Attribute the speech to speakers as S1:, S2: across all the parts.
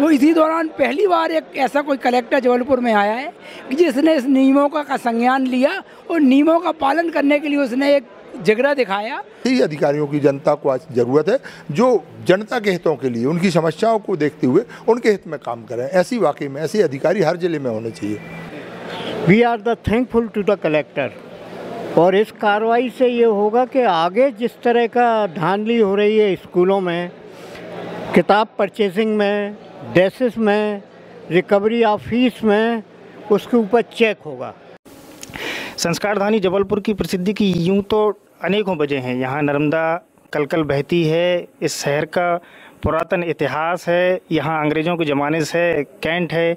S1: वो इसी दौरान पहली बार एक ऐसा कोई कलेक्टर जबलपुर में आया है कि जिसने इस नियमों का, का संज्ञान लिया और नियमों का पालन करने के लिए उसने एक जगरा दिखाया।
S2: ही अधिकारियों की जनता को आज ज़रूरत है जो जनता के हितों के लिए उनकी समस्याओं को देखते हुए उनके हित में काम करें। ऐसी वाकई में ऐसे अधिकारी हर ज़िले में होने चाहिए।
S3: We are the thankful to the collector और इस कार्रवाई से ये होगा कि आगे जिस तरह का धांधली हो रही है स्कूलों में किताब परचेसिंग में डेसिस में रिकवरी ऑफ़ फ़ीस में उसके ऊपर चेक होगा
S4: संस्कारधानी जबलपुर की प्रसिद्धि की यूँ तो अनेकों वजह हैं। यहाँ नर्मदा कलकल बहती है, इस शहर का पुरातन इतिहास है, यहाँ अंग्रेज़ों के ज़माने से कैंट है।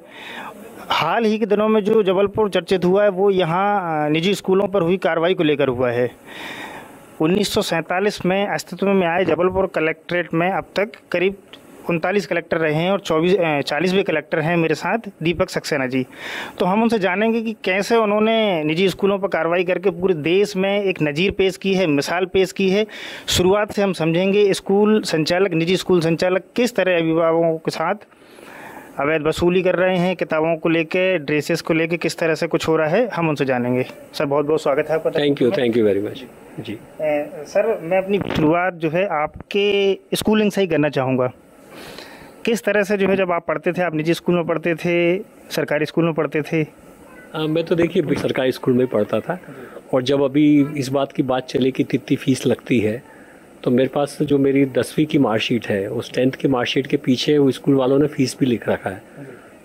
S4: हाल ही के दिनों में जो जबलपुर चर्चित हुआ है, वो यहाँ निजी स्कूलों पर हुई कार्रवाई को लेकर हुआ है। उन्नीस सौ सैंतालीस में अस्तित्व में आए जबलपुर कलेक्ट्रेट में अब तक करीब उनतालीस कलेक्टर रहे हैं और चौबीस चालीसवें कलेक्टर हैं मेरे साथ दीपक सक्सेना जी। तो हम उनसे जानेंगे कि कैसे उन्होंने निजी स्कूलों पर कार्रवाई करके पूरे देश में एक नज़ीर पेश की है मिसाल पेश की है। शुरुआत से हम समझेंगे स्कूल संचालक निजी स्कूल संचालक किस तरह अभिभावकों के साथ अवैध वसूली कर रहे हैं किताबों को लेके ड्रेसेस को लेके किस तरह से कुछ हो रहा है हम उनसे जानेंगे। सर बहुत बहुत स्वागत है आपका
S5: thank you thank you very much ji.
S4: Sir मैं अपनी शुरुआत जो है आपके स्कूलिंग से ही करना चाहूँगा। किस तरह से जो है जब आप पढ़ते थे आप निजी स्कूल में पढ़ते थे सरकारी स्कूल में पढ़ते थे?
S5: आ, मैं तो देखिए सरकारी स्कूल में पढ़ता था और जब अभी इस बात की बात चली कि कितनी फ़ीस लगती है तो मेरे पास जो मेरी दसवीं की मार्कशीट है उस टेंथ की मार्कशीट के पीछे वो स्कूल वालों ने फ़ीस भी लिख रखा है।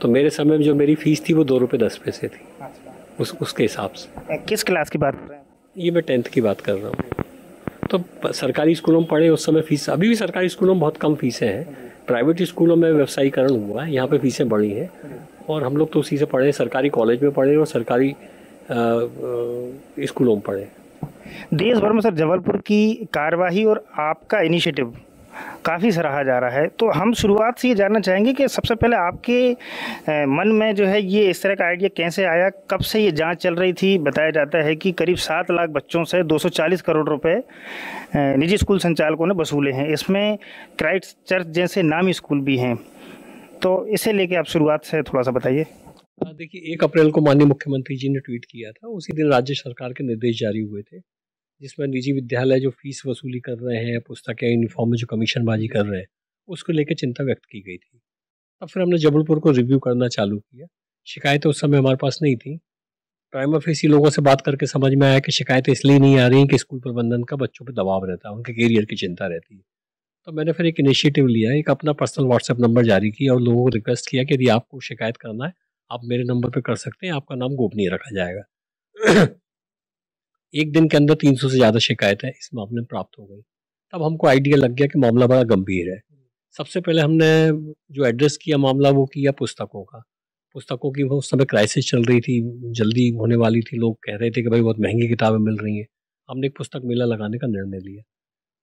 S5: तो मेरे समय में जो मेरी फ़ीस थी वो दो रुपये दस पैसे थी उस उसके हिसाब से।
S4: किस क्लास की बात कर रहे हैं
S5: ये मैं टेंथ की बात कर रहा हूँ। तो सरकारी स्कूलों में पढ़े उस समय फ़ीस अभी भी सरकारी स्कूलों में बहुत कम फीसें हैं प्राइवेट स्कूलों में व्यवसायीकरण हुआ है, यहाँ पे फीसें बढ़ी हैं। और हम लोग तो उसी से पढ़े सरकारी कॉलेज में पढ़े और सरकारी स्कूलों में पढ़े
S4: देश भर में सर जबलपुर की कार्यवाही और आपका इनिशिएटिव काफ़ी सराहा जा रहा है। तो हम शुरुआत से ये जानना चाहेंगे कि सबसे पहले आपके मन में जो है ये इस तरह का आइडिया कैसे आया? कब से ये जाँच चल रही थी? बताया जाता है कि करीब सात लाख बच्चों से 240 करोड़ रुपए निजी स्कूल संचालकों ने वसूले हैं। इसमें क्राइस्ट चर्च जैसे नामी स्कूल भी हैं। तो इसे लेके आप शुरुआत से थोड़ा सा बताइए।
S5: देखिए, एक अप्रैल को माननीय मुख्यमंत्री जी ने ट्वीट किया था। उसी दिन राज्य सरकार के निर्देश जारी हुए थे। जिसमें निजी विद्यालय जो फ़ीस वसूली कर रहे हैं, पुस्तकें, यूनिफॉर्म में जो कमीशनबाजी कर रहे हैं, उसको लेकर चिंता व्यक्त की गई थी। तब फिर हमने जबलपुर को रिव्यू करना चालू किया। शिकायतें उस समय हमारे पास नहीं थी। प्राइम ऑफिसी लोगों से बात करके समझ में आया कि शिकायतें इसलिए नहीं आ रही कि स्कूल प्रबंधन का बच्चों पर दबाव रहता है, उनके करियर की चिंता रहती है। तो मैंने फिर एक इनिशिएटिव लिया, एक अपना पर्सनल व्हाट्सएप नंबर जारी किया और लोगों को रिक्वेस्ट किया कि यदि आपको शिकायत करना है, आप मेरे नंबर पर कर सकते हैं, आपका नाम गोपनीय रखा जाएगा। एक दिन के अंदर तीन सौ से ज़्यादा शिकायतें इस मामले में प्राप्त हो गई। तब हमको आइडिया लग गया कि मामला बड़ा गंभीर है। सबसे पहले हमने जो एड्रेस किया मामला, वो किया पुस्तकों का। पुस्तकों की वो उस समय क्राइसिस चल रही थी, जल्दी होने वाली थी। लोग कह रहे थे कि भाई बहुत महँगी किताबें मिल रही हैं। हमने एक पुस्तक मेला लगाने का निर्णय लिया।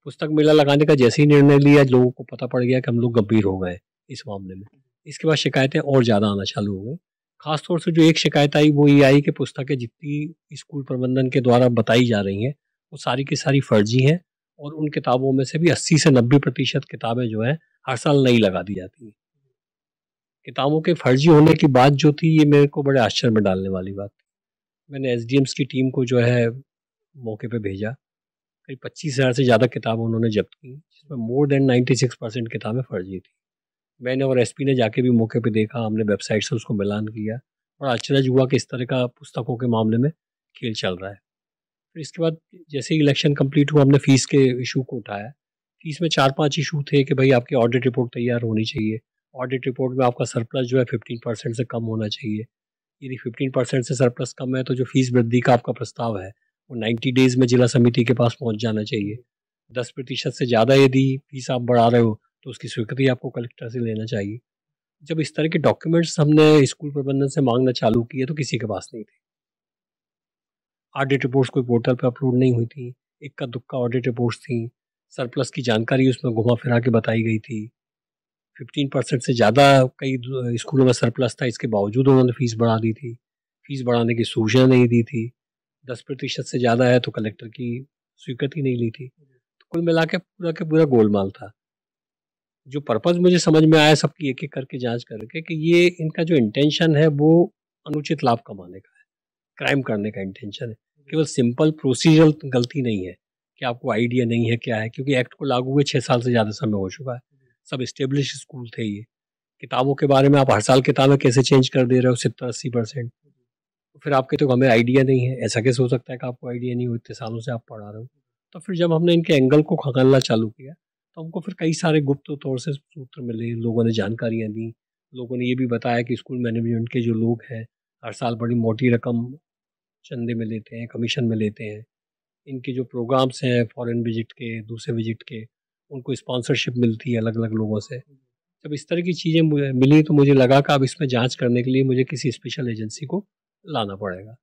S5: पुस्तक मेला लगाने का जैसे ही निर्णय लिया, लोगों को पता पड़ गया कि हम लोग गंभीर हो गए इस मामले में। इसके बाद शिकायतें और ज़्यादा आना चालू हो गई। खासतौर से जो एक शिकायत आई, वो ये आई कि पुस्तकें जितनी स्कूल प्रबंधन के द्वारा बताई जा रही हैं, वो सारी की सारी फर्जी हैं और उन किताबों में से भी 80 से 90 प्रतिशत किताबें जो हैं, हर साल नई लगा दी जाती हैं। किताबों के फर्जी होने की बात जो थी, ये मेरे को बड़े आश्चर्य में डालने वाली बात थी। मैंने एस की टीम को जो है, मौके पर भेजा। करीब पच्चीस हज़ार से ज़्यादा किताबें उन्होंने जब्त की, जिसमें more than ninety six percent किताबें फर्जी थी। मैंने और एसपी ने जाके भी मौके पे देखा, हमने वेबसाइट से उसको मिलान किया और आश्चर्य हुआ कि इस तरह का पुस्तकों के मामले में खेल चल रहा है। फिर इसके बाद जैसे ही इलेक्शन कंप्लीट हुआ, हमने फ़ीस के इशू को उठाया। फ़ीस में चार पाँच इशू थे कि भाई आपकी ऑडिट रिपोर्ट तैयार होनी चाहिए। ऑडिट रिपोर्ट में आपका सरप्लस जो है फिफ्टीन परसेंट से कम होना चाहिए। यदि फिफ्टीन परसेंट से सरप्लस कम है तो जो फ़ीस वृद्धि का आपका प्रस्ताव है, वो नाइन्टी डेज़ में जिला समिति के पास पहुँच जाना चाहिए। दस प्रतिशत से ज़्यादा यदि फ़ीस आप बढ़ा रहे हो तो उसकी स्वीकृति आपको कलेक्टर से लेना चाहिए। जब इस तरह के डॉक्यूमेंट्स हमने स्कूल प्रबंधन से मांगना चालू किए तो किसी के पास नहीं थे। ऑडिट रिपोर्ट्स कोई पोर्टल पर अपलोड नहीं हुई थी। इक्का दुक्का ऑडिट रिपोर्ट्स थी। सरप्लस की जानकारी उसमें घुमा फिरा के बताई गई थी। फिफ्टीन परसेंट से ज़्यादा कई स्कूलों में सरप्लस था। इसके बावजूद उन्होंने फ़ीस बढ़ा दी थी। फ़ीस बढ़ाने की सूचना नहीं दी थी। दस प्रतिशत से ज़्यादा है तो कलेक्टर की स्वीकृति नहीं ली थी। तो कुल मिला के पूरा के पूरा गोलमाल था। जो पर्पज़ मुझे समझ में आया सबकी एक-एक करके जाँच करके कि ये इनका जो इंटेंशन है वो अनुचित लाभ कमाने का है, क्राइम करने का इंटेंशन है। केवल सिंपल प्रोसीजरल गलती नहीं है कि आपको आइडिया नहीं है क्या है क्योंकि एक्ट को लागू हुए छः साल से ज़्यादा समय हो चुका है। सब इस्टेब्लिश स्कूल थे ये। किताबों के बारे में आप हर साल किताबें कैसे चेंज कर दे रहे हो 70-80 परसेंट। तो फिर आपके तो हमें आइडिया नहीं है, ऐसा कैसे हो सकता है कि आपको आइडिया नहीं हो इतने सालों से आप पढ़ा रहे हो। तो फिर जब हमने इनके एंगल को खंगालना चालू किया तो हमको फिर कई सारे गुप्त तौर से सूत्र मिले, लोगों ने जानकारियाँ दी, लोगों ने ये भी बताया कि स्कूल मैनेजमेंट के जो लोग हैं, हर साल बड़ी मोटी रकम चंदे में लेते हैं, कमीशन में लेते हैं। इनके जो प्रोग्राम्स हैं, फॉरेन विज़िट के, दूसरे विज़िट के, उनको स्पॉन्सरशिप मिलती है अलग अलग लोगों से। जब इस तरह की चीज़ें मिली तो मुझे लगा कि अब इसमें जाँच करने के लिए मुझे किसी स्पेशल एजेंसी को लाना पड़ेगा।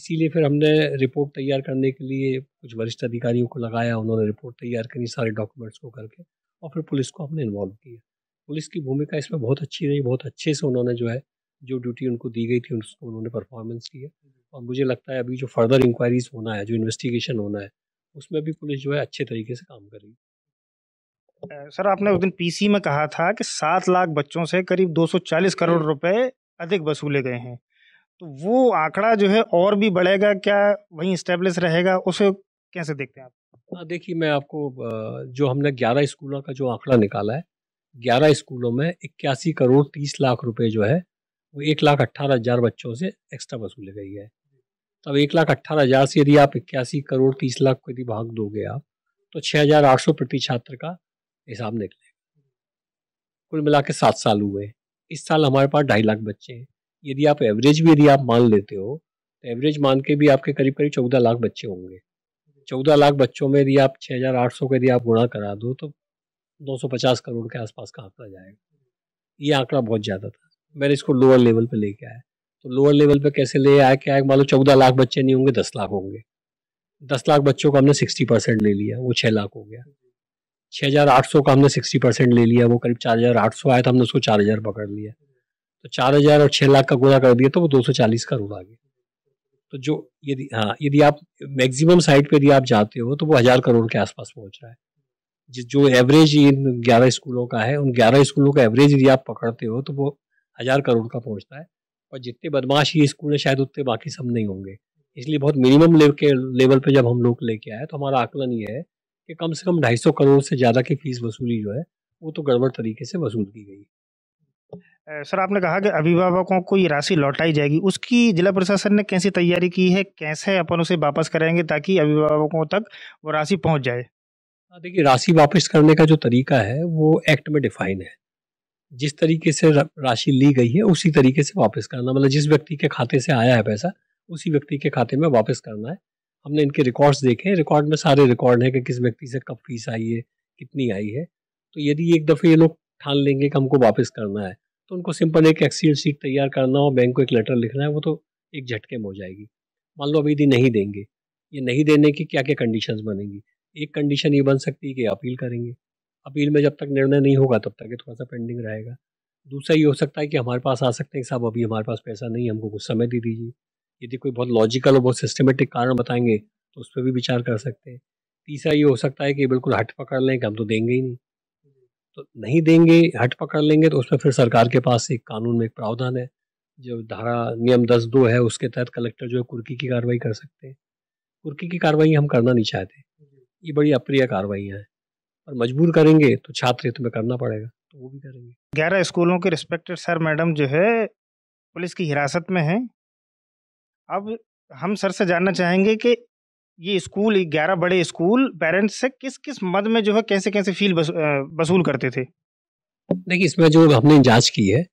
S5: इसीलिए फिर हमने रिपोर्ट तैयार करने के लिए कुछ वरिष्ठ अधिकारियों को लगाया उन्होंने रिपोर्ट तैयार करी सारे डॉक्यूमेंट्स को करके और फिर पुलिस को हमने इन्वॉल्व किया। पुलिस की भूमिका इसमें बहुत अच्छी रही बहुत अच्छे से उन्होंने जो है जो ड्यूटी उनको दी गई थी उसको उन्होंने परफॉर्मेंस किया। और मुझे लगता है अभी जो फर्दर इंक्वायरीज होना है जो इन्वेस्टिगेशन होना है उसमें भी पुलिस जो है अच्छे तरीके से काम करेगी।
S4: सर आपने उस दिन पीसी में कहा था कि सात लाख बच्चों से करीब 240 करोड़ रुपए अधिक वसूले गए हैं। तो वो आंकड़ा जो है और भी बढ़ेगा, क्या वहीं स्टेब्लिश रहेगा, उसे कैसे देखते हैं आप?
S5: हाँ देखिए, मैं आपको जो हमने ग्यारह स्कूलों का जो आंकड़ा निकाला है, ग्यारह स्कूलों में इक्यासी करोड़ तीस लाख रुपए जो है, वो एक लाख अट्ठारह हज़ार बच्चों से एक्स्ट्रा वसूली गई है। तब एक लाख अट्ठारह हज़ार से यदि आप इक्यासी करोड़ तीस लाख को यदि भाग दोगे आप तो छः हज़ार आठ सौ प्रति छात्र का हिसाब निकलेगा। कुल मिला के सात साल हुए। इस साल हमारे पास ढाई लाख बच्चे हैं। यदि आप एवरेज भी यदि आप मान लेते हो तो एवरेज मान के भी आपके करीब करीब चौदह लाख बच्चे होंगे। चौदह लाख बच्चों में यदि आप छः हज़ार आठ सौ का यदि आप गुणा करा दो तो दो सौ पचास करोड़ के आसपास का आंकड़ा जाएगा। ये आंकड़ा बहुत ज़्यादा था। मैंने इसको लोअर लेवल पर लेके आया। तो लोअर लेवल पर कैसे ले आया क्या मान लो चौदह लाख बच्चे नहीं होंगे, दस लाख होंगे। दस लाख बच्चों का हमने सिक्सटी परसेंट ले लिया, वो छः लाख हो गया। छः हज़ार आठ सौ का हमने सिक्सटी परसेंट ले लिया, वो करीब चार हज़ार आठ सौ आया था हमने उसको चार हज़ार पकड़ लिया। तो चार हज़ार और छः लाख का गुना कर दिया तो वो दो सौ चालीस करोड़ आ गया। तो जो यदि हाँ यदि आप मैक्सिमम साइड पे यदि आप जाते हो तो वो हज़ार करोड़ के आसपास पहुँच रहा है। जो एवरेज इन ग्यारह स्कूलों का है, उन ग्यारह स्कूलों का एवरेज यदि आप पकड़ते हो तो वो हज़ार करोड़ का पहुँचता है। और जितने बदमाश ये स्कूल है, शायद उतने बाकी सब नहीं होंगे। इसलिए बहुत मिनिमम लेवल के लेवल पे जब हम लोग लेके आए तो हमारा आकलन ये है कि कम से कम ढाई सौ करोड़ से ज़्यादा की फ़ीस वसूली जो है, वो तो गड़बड़ तरीके से वसूल की गई।
S4: सर आपने कहा कि अभिभावकों को ये राशि लौटाई जाएगी। उसकी जिला प्रशासन ने कैसी तैयारी की है? कैसे अपन उसे वापस करेंगे ताकि अभिभावकों तक वो राशि पहुँच जाए?
S5: हाँ, देखिए राशि वापस करने का जो तरीका है वो एक्ट में डिफाइन है। जिस तरीके से राशि ली गई है उसी तरीके से वापस करना। मतलब जिस व्यक्ति के खाते से आया है पैसा उसी व्यक्ति के खाते में वापस करना है। हमने इनके रिकॉर्ड्स देखे हैं। रिकॉर्ड में सारे रिकॉर्ड हैं कि किस व्यक्ति से कब फ़ीस आई है कितनी आई है। तो यदि एक दफ़े ये लोग ठान लेंगे कि हमको वापस करना है तो उनको सिंपल एक एक्सीड सीट तैयार करना हो बैंक को एक लेटर लिखना है, वो तो एक झटके में हो जाएगी। मान लो अभी यदि नहीं देंगे, ये नहीं देने की क्या क्या कंडीशन बनेंगी? एक कंडीशन ये बन सकती है कि अपील करेंगे। अपील में जब तक निर्णय नहीं होगा, तब तक ये थोड़ा सा पेंडिंग रहेगा। दूसरा ये हो सकता है कि हमारे पास आ सकते हैं साहब अभी हमारे पास पैसा नहीं है, हमको कुछ समय दे दीजिए। यदि कोई बहुत लॉजिकल और बहुत सिस्टमेटिक कारण बताएँगे तो उस पर भी विचार कर सकते हैं। तीसरा ये हो सकता है कि बिल्कुल हट पकड़ लें कि हम तो देंगे ही नहीं। तो नहीं देंगे, हट पकड़ लेंगे तो उसमें फिर सरकार के पास एक कानून में एक प्रावधान है। जो धारा नियम दस दो है, उसके तहत कलेक्टर जो है कुर्की की कार्रवाई कर सकते हैं। कुर्की की कार्रवाई हम करना नहीं चाहते। ये बड़ी अप्रिय कार्रवाइयाँ हैं। और मजबूर करेंगे तो छात्र हित में करना पड़ेगा। तो वो भी करेंगे।
S4: ग्यारह स्कूलों के रिस्पेक्टेड सर मैडम जो है, पुलिस की हिरासत में है। अब हम सर से जानना चाहेंगे कि ये स्कूल ग्यारह बड़े स्कूल पेरेंट्स से किस किस मद में जो है कैसे कैसे फील वसूल करते थे?
S5: देखिए इसमें जो हमने जाँच की है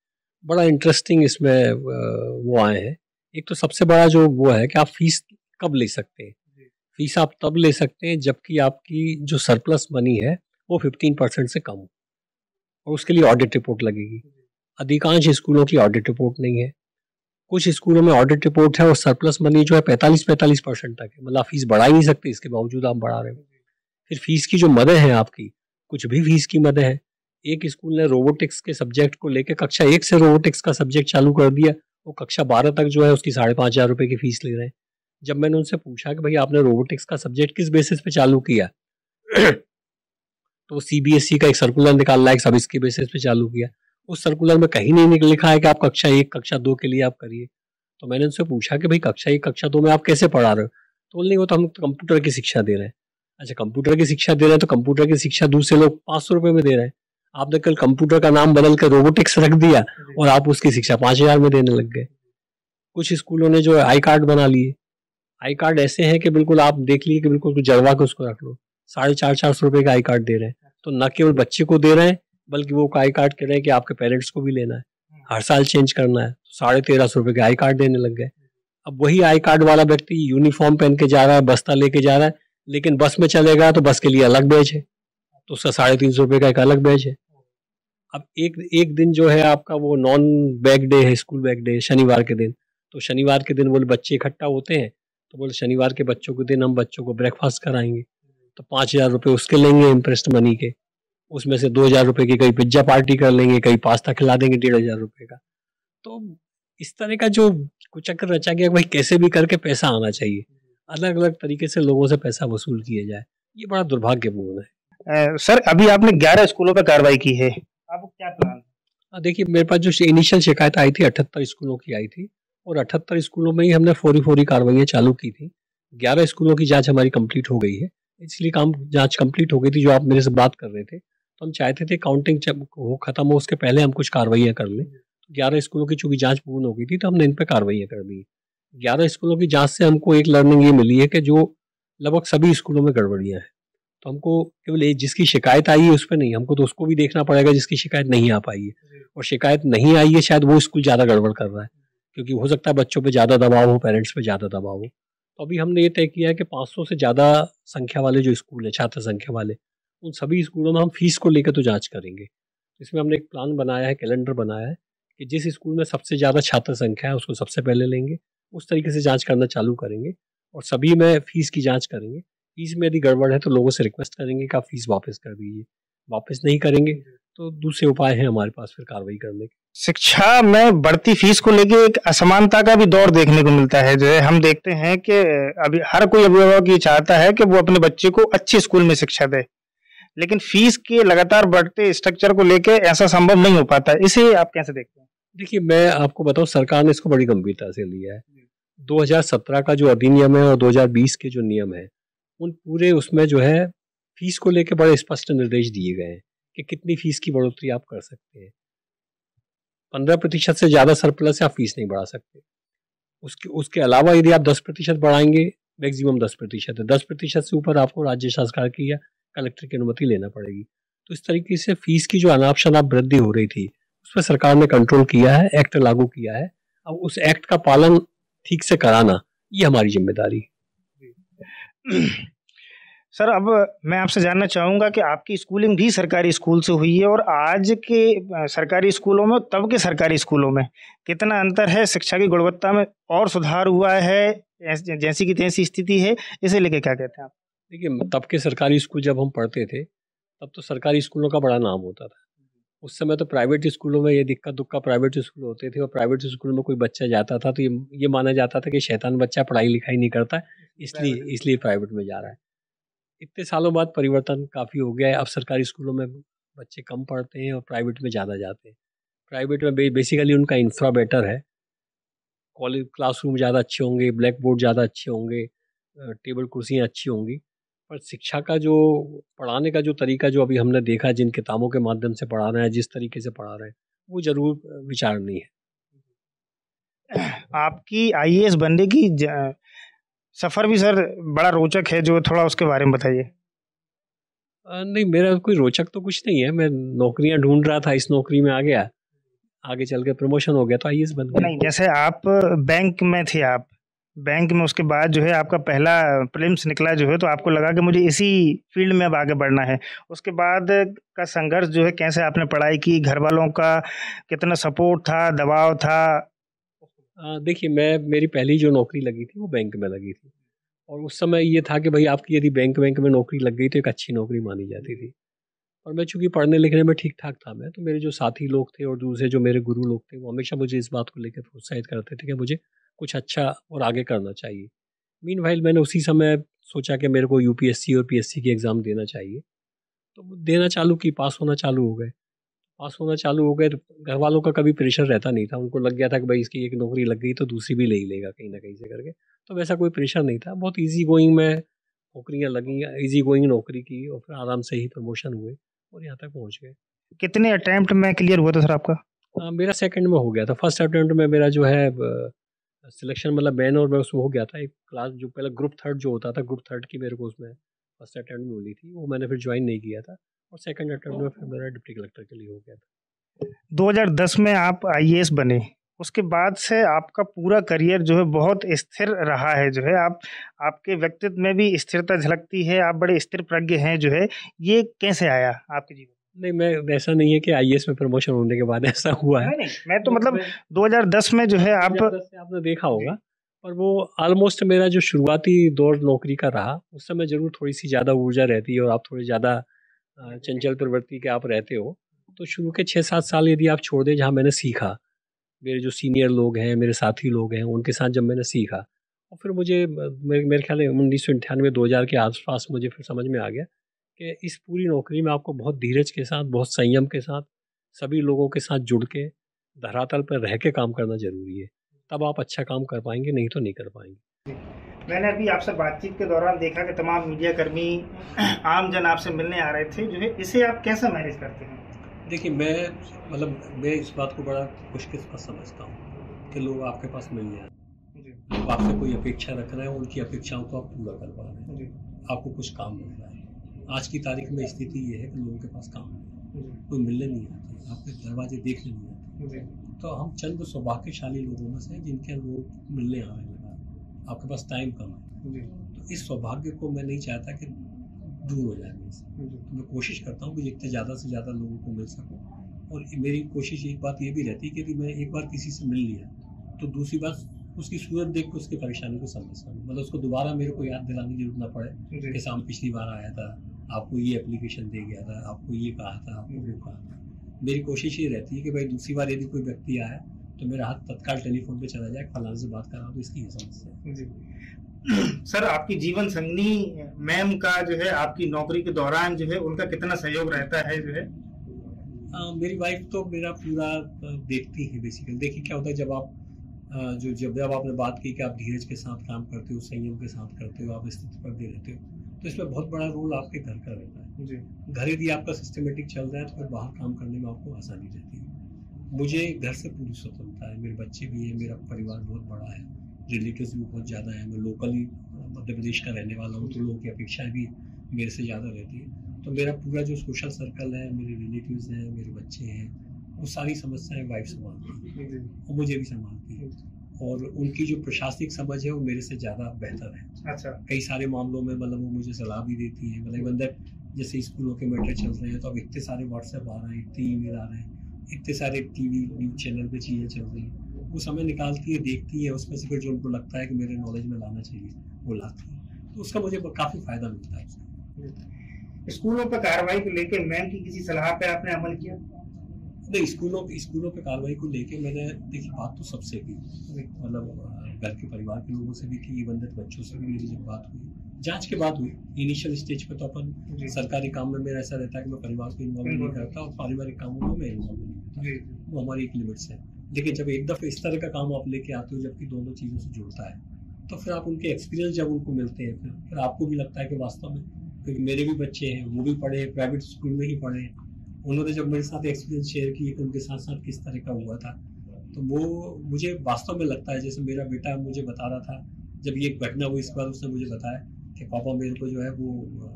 S5: बड़ा इंटरेस्टिंग इसमें वो आए हैं। एक तो सबसे बड़ा जो वो है कि आप फ़ीस कब ले सकते हैं? फ़ीस आप तब ले सकते हैं जबकि आपकी जो सरप्लस मनी है वो फिफ्टीन परसेंट से कम हो। और उसके लिए ऑडिट रिपोर्ट लगेगी। अधिकांश स्कूलों की ऑडिट रिपोर्ट नहीं है। कुछ स्कूलों में ऑडिट रिपोर्ट है और सरप्लस मनी जो है पैंतालीस पैंतालीस परसेंट तक है। मतलब फ़ीस बढ़ा ही नहीं सकते, इसके बावजूद आप बढ़ा रहे हो फिर फ़ीस की जो मदें हैं आपकी, कुछ भी फ़ीस की मदें हैं। एक स्कूल ने रोबोटिक्स के सब्जेक्ट को लेकर कक्षा एक से रोबोटिक्स का सब्जेक्ट चालू कर दिया, वो कक्षा बारह तक जो है उसकी साढ़े पाँच हज़ार रुपये की फ़ीस ले रहे हैं। जब मैंने उनसे पूछा कि भाई आपने रोबोटिक्स का सब्जेक्ट किस बेसिस पे चालू किया? तो सी का एक सर्कुलर निकाल रहा है सब इसके बेसिस पे चालू किया। उस सर्कुलर में कहीं नहीं लिखा है कि आप कक्षा एक कक्षा दो के लिए आप करिए। तो मैंने उनसे पूछा कि भाई कक्षा एक कक्षा दो में आप कैसे पढ़ा रहे हो? तो बोले वो तो हम कंप्यूटर की शिक्षा दे रहे हैं। अच्छा कंप्यूटर की शिक्षा दे रहे हैं तो कंप्यूटर की शिक्षा दूसरे लोग पाँच सौ रुपये में दे रहे हैं। आपने कल कंप्यूटर का नाम बदल कर रोबोटिक्स रख दिया और आप उसकी शिक्षा पाँच हज़ार में देने लग गए। कुछ स्कूलों ने जो है आई कार्ड बना लिए। आई कार्ड ऐसे हैं कि बिल्कुल आप देख लिए कि बिल्कुल जड़वा के उसको रख लो। साढ़े चार चार सौ रुपये का आई कार्ड दे रहे हैं। तो न केवल बच्चे को दे रहे हैं बल्कि वो आई कार्ड कह रहे हैं कि आपके पेरेंट्स को भी लेना है। हर साल चेंज करना है। तो साढ़े तेरह सौ रुपये के आई कार्ड देने लग गए। अब वही आई कार्ड वाला व्यक्ति यूनिफॉर्म पहन के जा रहा है, बस्ता लेके जा रहा है, लेकिन बस में चलेगा तो बस के लिए अलग बैच है। तो उसका साढ़े तीन सौ रुपये का एक अलग बैच है। अब एक एक दिन जो है आपका वो नॉन बैग डे है स्कूल बैग डे शनिवार के दिन। तो शनिवार के दिन बोले बच्चे इकट्ठा होते हैं तो बोले शनिवार के बच्चों के दिन हम बच्चों को ब्रेकफास्ट कराएँगे। तो पाँच हज़ार रुपये उसके लेंगे इंटरेस्ट मनी के। उसमें से दो हज़ार रुपये की कहीं पिज़्ज़ा पार्टी कर लेंगे कहीं पास्ता खिला देंगे डेढ़ हज़ार रुपये का। तो इस तरह का जो कुछ चक्कर रचा गया भाई कैसे भी करके पैसा आना चाहिए अलग अलग तरीके से लोगों से पैसा वसूल किया जाए ये बड़ा दुर्भाग्यपूर्ण
S4: है। सर अभी आपने ग्यारह स्कूलों पर कार्रवाई की है। आपको क्या प्लान
S5: देखिए मेरे पास जो इनिशियल शिकायत आई थी अठहत्तर स्कूलों की आई थी और अठहत्तर स्कूलों में ही हमने फोरी फोरी कार्रवाई चालू की थी। ग्यारह स्कूलों की जाँच हमारी कंप्लीट हो गई है। इसलिए काम जाँच कंप्लीट हो गई थी जो आप मेरे से बात कर रहे थे। तो हम चाहते थे काउंटिंग जब हो खत्म हो उसके पहले हम कुछ कार्रवाइयाँ कर लें। तो ग्यारह स्कूलों की चूँकि जाँच पूर्ण हो गई थी तो हमने इन पर कार्रवाइयाँ कर दी। ग्यारह स्कूलों की जाँच से हमको एक लर्निंग ये मिली है कि जो लगभग सभी स्कूलों में गड़बड़ियाँ हैं। तो हमको केवल जिसकी शिकायत आई है उस पर नहीं हमको तो उसको भी देखना पड़ेगा जिसकी शिकायत नहीं आ पाई है। और शिकायत नहीं आई है शायद वो स्कूल ज़्यादा गड़बड़ कर रहा है क्योंकि हो सकता है बच्चों पे ज़्यादा दबाव हो पेरेंट्स पे ज़्यादा दबाव हो। तो अभी हमने ये तय किया है कि 500 से ज़्यादा संख्या वाले जो स्कूल है छात्र संख्या वाले उन सभी स्कूलों में हम फ़ीस को लेकर तो जाँच करेंगे। इसमें हमने एक प्लान बनाया है, कैलेंडर बनाया है कि जिस स्कूल में सबसे ज़्यादा छात्र संख्या है, उसको सबसे पहले लेंगे, उस तरीके से जाँच करना चालू करेंगे और सभी में फ़ीस की जाँच करेंगे। फ़ीस में यदि गड़बड़ है तो लोगों से रिक्वेस्ट करेंगे कि आप फ़ीस वापस कर दीजिए। वापस नहीं करेंगे तो दूसरे उपाय हैं हमारे पास फिर कार्रवाई करने के।
S4: शिक्षा में बढ़ती फ़ीस को लेके एक असमानता का भी दौर देखने को मिलता है। जो है, हम देखते हैं कि अभी हर कोई अभिभावक ये चाहता है कि वो अपने बच्चे को अच्छे स्कूल में शिक्षा दे। लेकिन फ़ीस के लगातार बढ़ते स्ट्रक्चर को लेके ऐसा संभव नहीं हो पाता है। इसे आप कैसे देखते हैं?
S5: देखिए मैं आपको बताऊँ सरकार ने इसको बड़ी गंभीरता से लिया है। 2017 का जो अधिनियम है और 2020 के जो नियम है उन पूरे उसमें जो है फ़ीस को लेकर बड़े स्पष्ट निर्देश दिए गए हैं कि कितनी फ़ीस की बढ़ोतरी आप कर सकते हैं। पंद्रह प्रतिशत से ज़्यादा सरप्लस आप फ़ीस नहीं बढ़ा सकते। उसके उसके अलावा यदि आप दस प्रतिशत बढ़ाएँगे मैक्सिमम दस प्रतिशत है। दस प्रतिशत से ऊपर आपको राज्य सरकार की या कलेक्टर की अनुमति लेना पड़ेगी। तो इस तरीके से फ़ीस की जो अनाप शनाप वृद्धि हो रही थी, उस पर सरकार ने कंट्रोल किया है एक्ट लागू किया है। अब उस एक्ट का पालन ठीक से कराना, ये हमारी ज़िम्मेदारी
S4: सर, अब मैं आपसे जानना चाहूँगा कि आपकी स्कूलिंग भी सरकारी स्कूल से हुई है और आज के सरकारी स्कूलों में, तब के सरकारी स्कूलों में कितना अंतर है? शिक्षा की गुणवत्ता में और सुधार हुआ है? जैसी की तैसी स्थिति है, इसे लेके क्या कहते हैं आप?
S5: देखिए तब के सरकारी स्कूल जब हम पढ़ते थे तब तो सरकारी स्कूलों का बड़ा नाम होता था। उस समय तो प्राइवेट स्कूलों में ये दिक्कत दुक्का प्राइवेट स्कूल होते थे और प्राइवेट स्कूल में कोई बच्चा जाता था तो ये ये माना जाता था कि शैतान बच्चा पढ़ाई लिखाई नहीं करता इसलिए इसलिए प्राइवेट में जा रहा है। इतने सालों बाद परिवर्तन काफ़ी हो गया है। अब सरकारी स्कूलों में बच्चे कम पढ़ते हैं और प्राइवेट में ज़्यादा जाते हैं। प्राइवेट में बेसिकली उनका इंफ्रा बेटर है। कॉलेज क्लासरूम ज़्यादा अच्छे होंगे ब्लैक बोर्ड ज़्यादा अच्छे होंगे टेबल कुर्सियाँ अच्छी होंगी। पर शिक्षा का जो पढ़ाने का जो तरीका जो अभी हमने देखा जिन किताबों के माध्यम से पढ़ा रहे हैं जिस तरीके से पढ़ा रहे हैं वो ज़रूर विचारणीय है।
S4: आपकी आईएएस बनने की सफ़र भी सर बड़ा रोचक है जो थोड़ा उसके बारे में बताइए।
S5: नहीं मेरा कोई रोचक तो कुछ नहीं है। मैं नौकरियाँ ढूंढ रहा था इस नौकरी में आ गया। आगे चल के प्रमोशन हो गया तो आई बन गया
S4: नहीं जैसे आप बैंक में थे आप बैंक में उसके बाद जो है आपका पहला प्रिम्स निकला जो है तो आपको लगा कि मुझे इसी फ़ील्ड में अब आगे बढ़ना है। उसके बाद का संघर्ष जो है, कैसे आपने पढ़ाई की? घर वालों का कितना सपोर्ट था, दबाव था?
S5: देखिए, मैं, मेरी पहली जो नौकरी लगी थी, वो बैंक में लगी थी। और उस समय ये था कि भाई, आपकी यदि बैंक बैंक में नौकरी लग गई तो एक अच्छी नौकरी मानी जाती थी। और मैं चूँकि पढ़ने लिखने में ठीक ठाक था मैं तो मेरे जो साथी लोग थे और दूसरे जो मेरे गुरु लोग थे, वो हमेशा मुझे इस बात को लेकर प्रोत्साहित करते थे कि मुझे कुछ अच्छा और आगे करना चाहिए। मीन वाइल मैंने उसी समय सोचा कि मेरे को यूपीएससी और पीएससी की एग्ज़ाम देना चाहिए। तो देना चालू की पास होना चालू हो गए। पास होना चालू हो गए तो घर वालों का कभी प्रेशर रहता नहीं था। उनको लग गया था कि भाई इसकी एक नौकरी लग गई तो दूसरी भी ले ही लेगा कहीं ना कहीं से करके। तो वैसा कोई प्रेशर नहीं था। बहुत ईजी गोइंग में नौकरियाँ लगी ईजी गोइंग नौकरी की और फिर आराम से ही प्रमोशन हुए और यहाँ तक पहुँच गए।
S4: कितने अटैम्प्ट में क्लियर हुआ था सर आपका?
S5: आ, मेरा सेकंड में हो गया था। फ़र्स्ट अटैम्प्ट में मेरा जो है सिलेक्शन मतलब बैन और मैं उसमें हो गया था, एक क्लास जो पहले ग्रुप थर्ड जो होता था ग्रुप थर्ड की मेरे को उसमें फ़र्स्ट अटेम्प्ट मिली थी, वो मैंने फिर ज्वाइन नहीं किया था और सेकंड अटेम्प्ट में फिर मेरा डिप्टी कलेक्टर के लिए हो गया था।
S4: 2010 में आप आईएएस बने, उसके बाद से आपका पूरा करियर जो है बहुत स्थिर रहा है, जो है आप, आपके व्यक्तित्व में भी स्थिरता झलकती है, आप बड़े स्थिर प्रज्ञ हैं, जो है, ये कैसे आया आपके जीवन?
S5: नहीं मैं ऐसा नहीं है कि आई में प्रमोशन होने के बाद ऐसा हुआ है।
S4: नहीं, मैं तो मतलब 2010 में जो है आप
S5: से आपने देखा होगा पर वो ऑलमोस्ट मेरा जो शुरुआती दौर नौकरी का रहा उस समय ज़रूर थोड़ी सी ज़्यादा ऊर्जा रहती है और आप थोड़े ज़्यादा चंचल प्रवृत्ति के आप रहते हो। तो शुरू के छः सात साल यदि आप छोड़ दें जहाँ मैंने सीखा मेरे जो सीनियर लोग हैं मेरे साथी लोग हैं उनके साथ जब मैंने सीखा और फिर मुझे मेरे मेरे ख्याल में उन्नीस सौ अट्ठानवे दो हज़ार के आसपास मुझे फिर समझ में आ गया। कि इस पूरी नौकरी में आपको बहुत धीरज के साथ बहुत संयम के साथ सभी लोगों के साथ जुड़ के धरातल पर रह के काम करना ज़रूरी है। तब आप अच्छा काम कर पाएँगे नहीं तो नहीं कर पाएँगे।
S4: मैंने अभी आपसे बातचीत के दौरान देखा कि तमाम मीडिया कर्मी आम जन आपसे मिलने आ रहे थे जो है इसे आप कैसे मैनेज करते हैं?
S5: देखिए मैं मतलब मैं इस बात को बड़ा खुशकिस्मत समझता हूँ कि लोग आपके पास मिल जाए लोग आपसे कोई अपेक्षा रख रहे हैं उनकी अपेक्षाओं को आप पूरा कर पा रहे हैं। आपको कुछ काम मिल रहा है आज की तारीख में स्थिति ये है कि लोगों के पास काम नहीं कोई मिलने नहीं आते आपके दरवाजे देखने नहीं आते। तो हम चंद सौभाग्यशाली लोगों में से हैं जिनके लोग मिलने आ रहे हैं आपके पास टाइम कम है। तो इस सौभाग्य को मैं नहीं चाहता कि दूर हो जाए मेरे से। तो मैं कोशिश करता हूँ कि जितने ज़्यादा से ज़्यादा लोगों को मिल सकूँ। और मेरी कोशिश एक बात ये भी रहती है कि यदि मैं एक बार किसी से मिल लिया तो दूसरी बात उसकी सूरत देख के उसकी परेशानी को समझ सकूँ। मतलब उसको दोबारा मेरे को याद दिलाने की ज़रूरत ना पड़े कि शाम पिछली बार आया था आपको ये एप्लीकेशन दे गया था आपको ये कहा था आपको वो कहा था। मेरी कोशिश ये रहती है कि भाई दूसरी बार यदि कोई व्यक्ति आया तो मेरा हाथ तत्काल टेलीफोन पे चला जाए फलाने से बात करा तो इसकी ये समस्या
S4: सर आपकी जीवन संगनी मैम का जो है आपकी नौकरी के दौरान जो है उनका कितना सहयोग रहता है जो है?
S5: आ, मेरी वाइफ तो मेरा पूरा देखती है बेसिकली देखिए क्या होता है जब आप जो जब जब आपने बात की कि आप धीरज के साथ काम करते हो संयम के साथ करते हो आप स्थिति पर दे रहते हो तो इसमें बहुत बड़ा रोल आपके घर का रहता है। जी। घर यदि आपका सिस्टमेटिक चल रहा है तो फिर बाहर काम करने में आपको आसानी रहती है। मुझे घर से पूरी स्वतंत्रता है। मेरे बच्चे भी हैं मेरा परिवार बहुत बड़ा है। रिलेटिव भी बहुत ज़्यादा है। मैं लोकली मध्य प्रदेश का रहने वाला हूँ तो लोगों की अपेक्षाएँ भी मेरे से ज़्यादा रहती है। तो मेरा पूरा जो सोशल सर्कल है मेरे रिलेटिव्स हैं मेरे बच्चे हैं वो सारी समस्याएँ वाइफ संभालती है। और मुझे भी संभालती है। और उनकी जो प्रशासनिक समझ है वो मेरे से ज़्यादा बेहतर है।
S4: अच्छा।
S5: कई सारे मामलों में मतलब वो मुझे सलाह भी देती है। मतलब अंदर जैसे स्कूलों के मैटर चल रहे हैं तो अब इतने सारे व्हाट्सएप आ रहे हैं इतने ईमेल आ रहे हैं इतने सारे टीवी न्यूज़ चैनल पे चीज़ें चल रही हैं। वो समय निकालती है देखती है उसमें से फिर जो उनको लगता है कि मेरे नॉलेज में लाना चाहिए वो लाती है। तो उसका मुझे काफ़ी फ़ायदा मिलता है।
S4: स्कूलों पर कार्रवाई को लेकर मैम की किसी सलाह पे आपने अमल किया?
S5: नहीं स्कूलों स्कूलों पे कार्रवाई को लेके मैंने देखी बात तो सबसे की मतलब घर के परिवार के लोगों से भी की बंदित बच्चों से भी मेरी जब बात हुई जाँच के बाद हुई। इनिशियल स्टेज पे तो अपन सरकारी काम में मेरा ऐसा रहता है कि मैं परिवार को इन्वॉल्व नहीं करता और पारिवारिक कामों में मैं इन्वॉल्व नहीं करता। वो हमारी एक लिमिट्स है। लेकिन जब एक दफ़े इस तरह का काम आप लेके आते हो जबकि दोनों चीज़ों से जुड़ता है तो फिर आप उनके एक्सपीरियंस जब उनको मिलते हैं फिर फिर आपको भी लगता है कि वास्तव में क्योंकि मेरे भी बच्चे हैं वो भी पढ़े प्राइवेट स्कूल में ही पढ़े हैं उन्होंने जब मेरे साथ एक्सपीरियंस शेयर किए कि उनके साथ साथ किस तरह का हुआ था तो वो मुझे वास्तव में लगता है जैसे मेरा बेटा मुझे बता रहा था जब ये घटना हुई इस बार उसने मुझे बताया कि पापा मेरे को जो है वो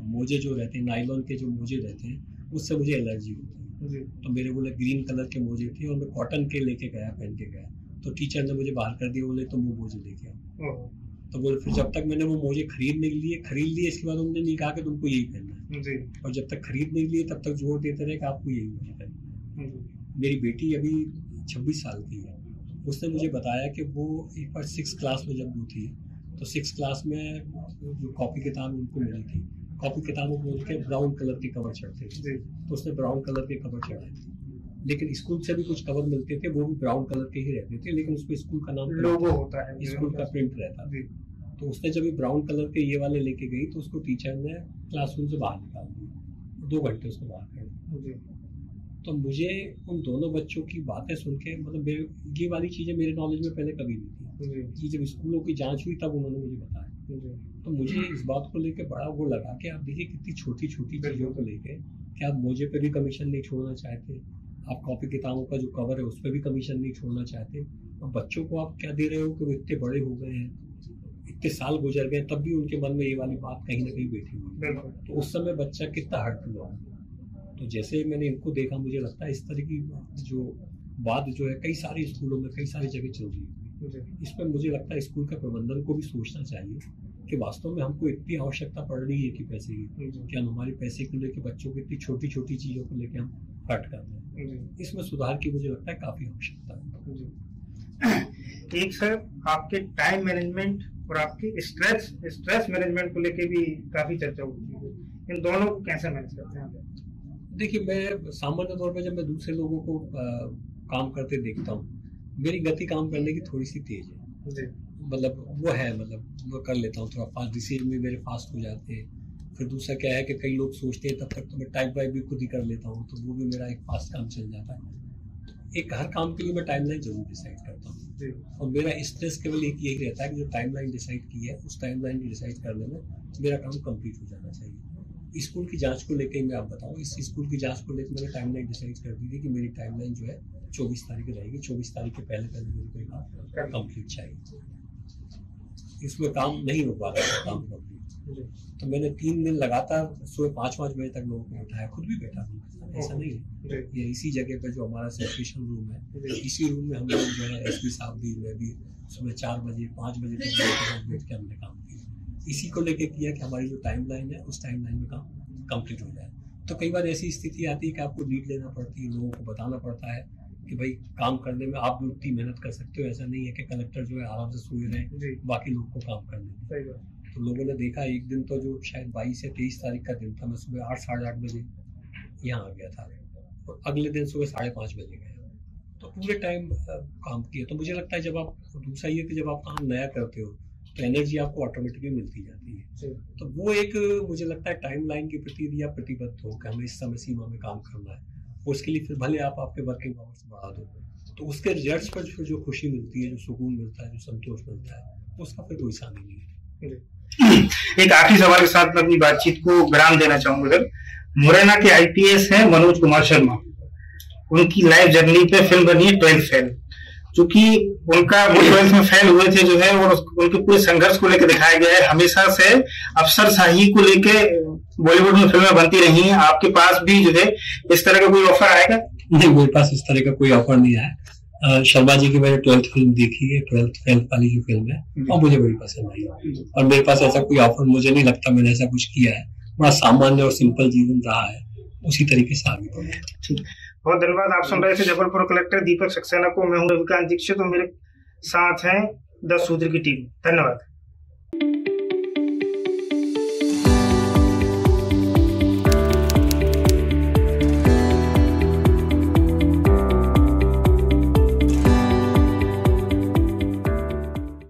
S5: मोजे जो रहते हैं नाइलॉन के जो मोजे रहते हैं उससे मुझे एलर्जी होती है। तो मेरे बोले ग्रीन कलर के मोजे थे और मैं कॉटन के लेके गया पहन के गया। तो टीचर ने मुझे बाहर कर दिया बोले तुम वो मोजे लेके आओ। तो बोले फिर जब तक मैंने वो मोजे खरीद नहीं लिए खरीद लिए इसके बाद उन्होंने नहीं कहा कि तुमको यही पहनना है। जी। और जब तक खरीद नहीं लिए तब तक ज़ोर देते रहे कि आपको यही पहनना है। मेरी बेटी अभी छब्बीस साल की है। उसने मुझे बताया कि वो एक बार सिक्स क्लास में जब वो थी तो सिक्स क्लास में जो कॉपी किताब उनको मिली थी कॉपी किताबों को उनके ब्राउन कलर के कवर चढ़ते थे। तो उसने ब्राउन कलर के कवर चढ़ाए थे। लेकिन स्कूल से भी कुछ कवर मिलते थे वो भी ब्राउन कलर के ही रहते थे लेकिन उसमें स्कूल का नाम
S4: लोगो होता है।
S5: स्कूल का प्रिंट रहता था। तो उसने जब ये ब्राउन कलर के ये वाले लेके गई तो उसको टीचर ने क्लासरूम से बाहर निकाल दिया। दो घंटे उसको बाहर कर तो मुझे उन दोनों बच्चों की बातें सुन के मतलब ये वाली चीज़ें मेरे नॉलेज में पहले कभी नहीं थी। कि जब स्कूलों की जाँच हुई तब उन्होंने मुझे बताया। तो मुझे इस बात को लेकर बड़ा वो लगा कि आप देखिए कितनी छोटी छोटी चीज़ों को लेके कि आप मुझे पे भी कमीशन नहीं छोड़ना चाहते आप कॉपी किताबों का जो कवर है उस पर भी कमीशन नहीं छोड़ना चाहते। और बच्चों को आप क्या दे रहे हो कि वो इतने बड़े हो गए हैं? इतने साल गुजर गए तब भी उनके मन में ये वाली बात कहीं ना कहीं बैठी हुई तो उस समय बच्चा कितना हर्ट हुआ? तो जैसे मैंने इनको देखा मुझे लगता है इस तरह की जो बात जो है कई सारे स्कूलों में कई सारी जगह चल रही है। इस पर मुझे लगता है स्कूल का प्रबंधन को भी सोचना चाहिए कि वास्तव में हमको इतनी आवश्यकता पड़ रही है कि पैसे की कि हम हमारे पैसे को लेकर बच्चों को इतनी छोटी छोटी चीज़ों को लेकर हम हट कर रहे हैं। इसमें सुधार की मुझे लगता है काफ़ी आवश्यकता
S4: है। एक सर आपके टाइम मैनेजमेंट और आपके स्ट्रेस स्ट्रेस मैनेजमेंट को लेके भी काफ़ी चर्चा होती है। इन दोनों को कैसे मैनेज करते हैं
S5: देखिए मैं सामान्य तौर पर जब मैं दूसरे लोगों को आ, काम करते देखता हूँ मेरी गति काम करने की थोड़ी सी तेज है। मतलब वो है मतलब वो कर लेता हूँ थोड़ा फास्ट डिसीज़न भी मेरे फास्ट हो जाते हैं। फिर दूसरा क्या है कि कई लोग सोचते हैं तब तक तो मैं टाइप वाइप भी खुद ही कर लेता हूँ तो वो भी मेरा एक फास्ट काम चल जाता है। एक हर काम के लिए मैं टाइम लाइन ज़रूर डिसाइड करता हूँ। और मेरा स्ट्रेस केवल एक यही रहता है कि जो टाइम लाइन डिसाइड की है उस टाइम लाइन डिसाइड करने में मेरा काम कंप्लीट हो जाना चाहिए। स्कूल की जाँच को लेकर मैं आप बताऊँ इस स्कूल की जाँच को लेकर मैंने टाइमलाइन डिसाइड कर दी थी कि मेरी टाइम लाइन जो है चौबीस तारीख रहेगी चौबीस तारीख के पहले पहले मेरे को काम कंप्लीट चाहिए। इसमें काम नहीं हो पा रहा काम कंप्लीट तो मैंने तीन दिन लगातार सुबह पाँच पाँच बजे तक लोगों को उठाया खुद भी बैठा हूँ ऐसा नहीं है। ये इसी जगह पर जो हमारा सेपरेशन रूम है इसी रूम में हम लोग जो है एस पी साहब भी मैं भी सुबह चार बजे पाँच बजे तक बैठ के हमने काम किया। इसी को लेके किया कि हमारी जो टाइम लाइन है उस टाइम लाइन में काम कंप्लीट हो जाए। तो कई बार ऐसी स्थिति आती है कि आपको लीड लेना पड़ती है लोगों को बताना पड़ता है कि भाई काम करने में आप भी उतनी मेहनत कर सकते हो। ऐसा नहीं है कि कलेक्टर जो है आराम से सोए रहे बाकी लोग को काम करने में। तो लोगों ने देखा एक दिन तो जो शायद बाईस या तेईस तारीख का दिन था मैं सुबह आठ साढ़े आठ बजे यहाँ आ गया था और अगले दिन सुबह साढ़े पाँच बजे गया। तो पूरे टाइम काम किया। तो मुझे लगता है जब आप दूसरा ये कि जब आप काम नया करते हो तो एनर्जी आपको ऑटोमेटिकली मिलती जाती है। तो वो एक मुझे लगता है टाइम लाइन के प्रति या प्रतिबद्ध हो कि हमें इस समय सीमा में काम करना है। उसके लिए फिर भले आप आपके वर्किंग आवर्स बढ़ा दो। तो उसके रिजल्ट्स पर फिर जो खुशी मिलती है, जो सुकून मिलता है, जो संतोष मिलता है, उसका फिर कोई सानी नहीं है।
S4: एक आखिरी सवाल के साथ मैं अपनी बातचीत को विराम देना चाहूँगा सर मुरैना के आईपीएस हैं मनोज कुमार शर्मा। उनकी लाइफ जर्नी पे फ़िल्म बनी है ट्वेल्थ फेल जो चूँकि उनका वो में फेल हुए थे जो है और उनके पूरे संघर्ष को लेकर दिखाया गया है। हमेशा से अफसर शाही को लेके बॉलीवुड में फ़िल्में बनती रही हैं। आपके पास भी जो है इस तरह का कोई ऑफ़र आएगा?
S5: नहीं मेरे पास इस तरह का कोई ऑफ़र नहीं आया शर्मा जी की मैंने ट्वेल्थ फ़िल्म देखी है ट्वेल्थ फेल्थ वाली जो फ़िल्म है और मुझे बड़ी पसंद आई। और मेरे पास ऐसा कोई ऑफ़र मुझे नहीं लगता मैंने ऐसा कुछ किया है। बड़ा सामान्य और सिंपल जीवन रहा है उसी तरीके से आगे बढ़े
S4: बहुत धन्यवाद, आप सुन रहे थे जबलपुर कलेक्टर दीपक सक्सेना को। मैं हूँ रविकांत दीक्षित और मेरे साथ हैं दस सूत्र की टीम। धन्यवाद।